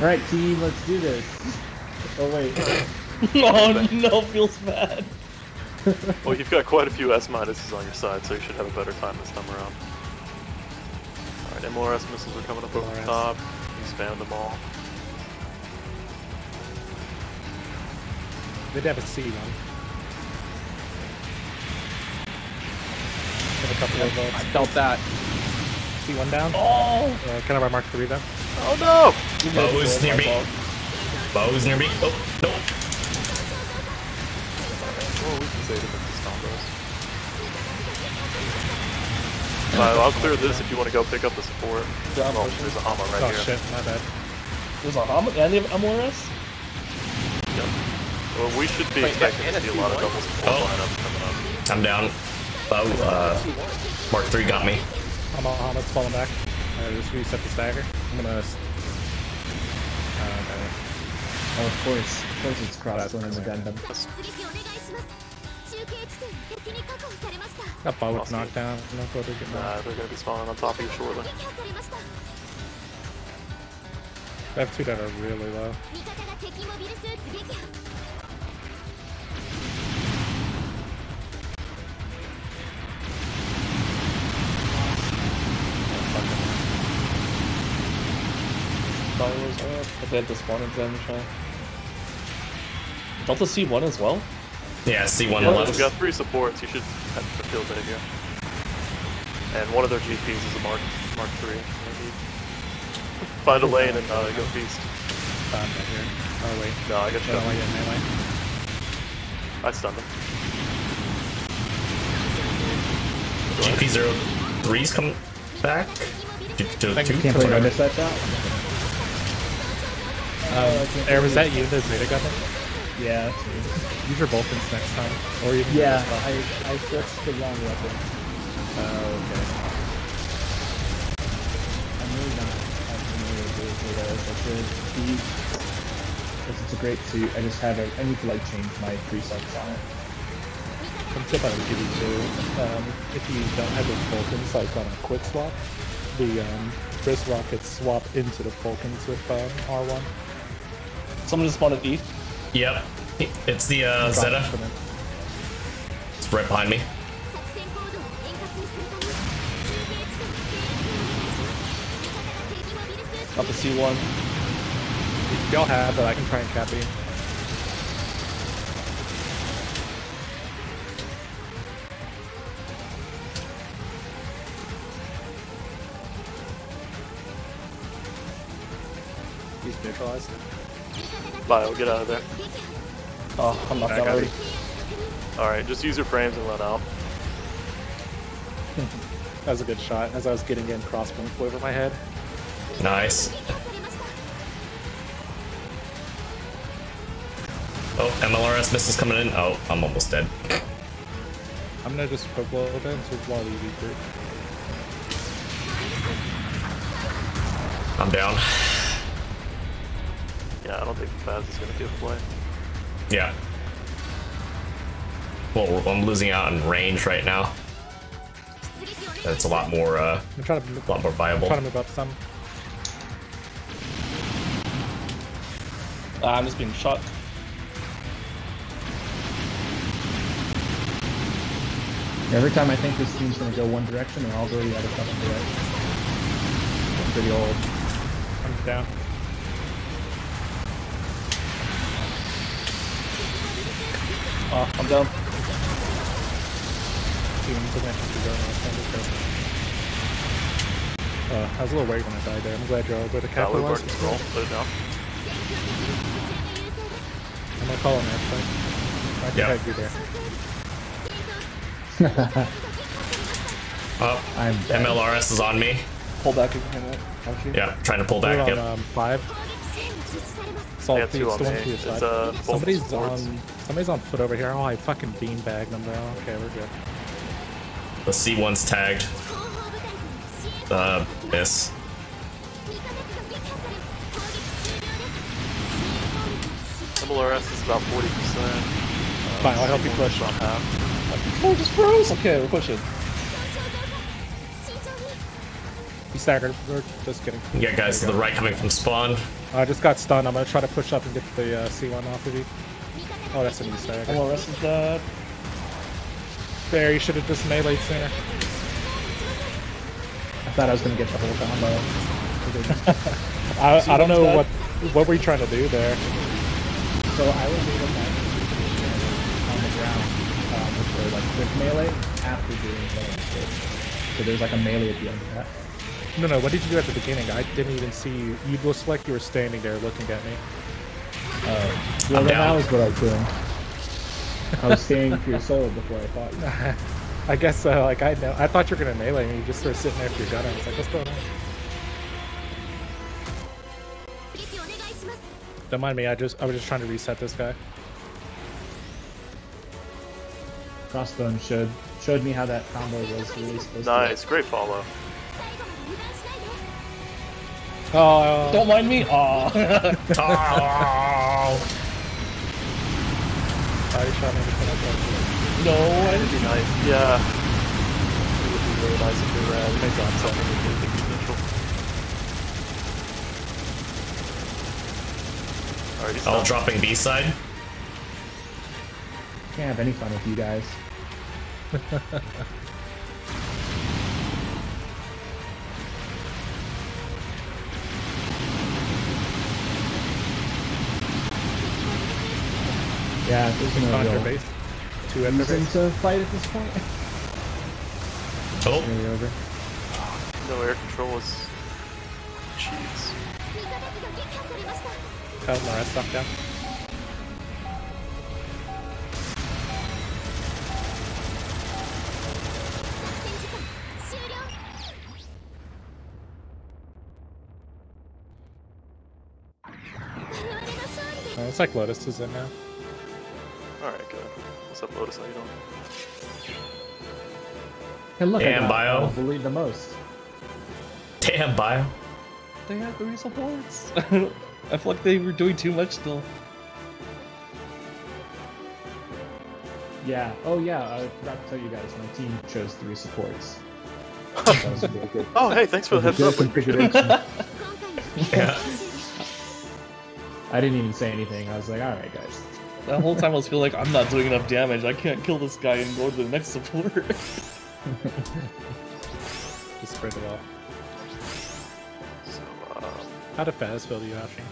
Alright, team, let's do this. Oh, wait. oh, no, feels bad. well, you've got quite a few S minuses on your side, so you should have a better time this time around. Alright, MLRS missiles are coming up MLRS. over the top. You spam them all. They'd have a C one. A couple yeah, of. I felt that. C one down. Oh! Uh, kind of our mark three down. Oh no! Bo's near me. Bo's near me. Oh, no. Oh, we can save it with these combos. Uh, I'll clear this if you want to go pick up the support. Yeah, I'm well, there's a Hama right oh here. shit, my bad. There's a Hama and they have MLRS? Yep. Well, we should be Wait, expecting to see a lot of double support Oh. lineups coming up. I'm down. Bo, uh, Mark 3 got me. I'm Muhammad's falling back. I just reset the stagger. I'm gonna. Okay. Uh, oh, of course. Of course it's crossed when it's a Gundam. That bow knocked down. No they're, nah, they're gonna be spawning on top of you shortly. I have two that are really low. followers there? If they had the spawn exemption. Drop the C1 as well? Yeah, C1 yeah, left. We've got three supports, you should have the field in here. And one of their GPs is a Mark Mark 3. Find a lane and uh, go feast. Uh, I'm not here. Oh wait. No, I got shot. I get melee. I stunned him. GP03's come back. Do, do, I can't play I missed that shot. Um, Air, was that you that Zeta got him? Yeah. Use your Vulcans next time. Or even Yeah, I, I that's the wrong weapon. Oh, okay. I'm really not familiar with it as I should be. Because it's a great suit. I just have it. I need to like change my presets on it. Some tip I would give you too, um, if you don't have the Vulcans like on a quick swap, the um, Brisk rockets swap into the Vulcans with um, R1. Someone just spawned at E. Yep. It's the uh, Zeta. It's right behind me. Up to C1. If y'all have but I can try and cap it. He's neutralized. Bio, get out of there. Oh, I'm knocked out already. Alright, just use your frames and let out. that was a good shot as I was getting in crossbow over my head. Nice. Oh, MLRS missiles coming in. Oh, I'm almost dead. I'm gonna just poke a little bit so while you group. I'm down. Yeah, I don't think FAZZ is gonna give play. Yeah. Well, I'm losing out in range right now. That's a lot more. Uh, I'm trying to move, a lot more viable. I'm trying to move up some. Uh, I'm just being shot. Every time I think this team's gonna go one direction, they're already out of fucking direction. I'm pretty old. I'm down. Oh, I'm down. Teams are gonna have to go now. I'm just gonna- Uh, I was a little worried when I died there. I'm glad you're all good to Got cap loot was. bark roll, put it down. I'm gonna call on that fight. I can Yeah. tag you there. Oh, I'm dead. MLRS is on me. Pull back again. Aren't you? Yeah, trying to pull back. it on Yep. um, five. Salt feet, still one to side. Uh, somebody's sports. on somebody's on foot over here. Oh, I fucking beanbagged them though. Okay, we're good. The C1's tagged. Uh, miss. MLRS is about 40%. Uh, Fine, I'll help you push. On half. Oh, just froze! Okay, we're pushing. He staggered. We're just kidding. Yeah, guys, to the right coming from spawn go. I just got stunned. I'm gonna try to push up and get the uh, C1 off of you. Oh, that's an E stagger. MLRS is dead. There, you should have just meleeed sooner. I thought I was gonna get the whole combo. I, I don't know C1's what what were you trying to do there. So I was able to on the ground um, with the like quick melee after doing the So there's like a melee at the end of that. No, no, what did you do at the beginning? I didn't even see you. You looked like you were standing there looking at me. Oh. Well, I'm then down. that was what I was doing. I was standing for your soul before I thought. you. I guess so. Like, I know. I thought you were going to melee me. You just were sitting there with your gun. I was like, what's going on? Don't mind me. I just I was just trying to reset this guy. Crossbone showed showed me how that combo was really supposed nice. to. Nice, great follow. Oh. Don't mind me. Aw. Oh! Body shot maybe put up there. no, I It'd be nice. Yeah. It would be really nice if we ran on something with the neutral. Alright, he's All dropping B side. Can't have any fun with you guys. Yeah, there's no contra base. Two end base. to fight at this point. Oh. No air control is. Jeez. Oh, Maras stuck down. It's like Lotus is in now. Alright, good. What's up, Lotus? How you doing? Hey, look, Damn, I bio. Bullied the most. Damn, bio. They had the results. I feel like they were doing too much still. Yeah. Oh, yeah. I forgot to tell you guys. My team chose three supports. oh, hey, thanks for the heads up. yeah. I didn't even say anything. I was like, all right, guys. That whole time I was feeling like I'm not doing enough damage. I can't kill this guy and go to the next support. Just spread it out. So, uh, How did FAZZ feel to you, Ashi?